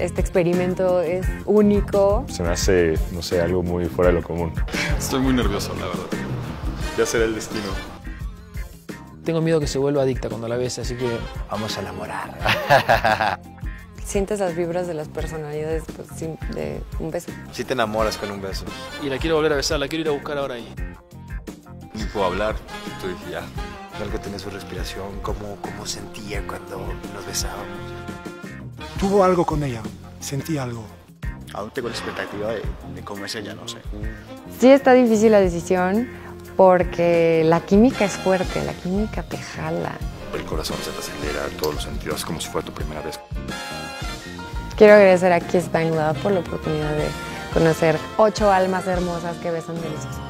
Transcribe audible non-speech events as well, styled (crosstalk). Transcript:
este experimento es único. Se me hace, no sé, algo muy fuera de lo común. Estoy muy nervioso, la verdad. Ya será el destino. Tengo miedo que se vuelva adicta cuando la ves, así que vamos a enamorar. (laughs) Sientes las vibras de las personalidades pues, sin- de un beso. Si te enamoras con un beso. Y la quiero volver a besar, la quiero ir a buscar ahora ahí. Ni puedo hablar. Entonces dije, ya. Algo tenía su respiración, cómo, cómo sentía cuando nos besábamos. Tuvo algo con ella, sentí algo. Aún tengo la expectativa de, de cómo es ella, no sé. Sí está difícil la decisión porque la química es fuerte, la química te jala. El corazón se te acelera, todos los sentidos, como si fuera tu primera vez. Quiero agradecer a Kiss Love por la oportunidad de conocer ocho almas hermosas que besan delicioso.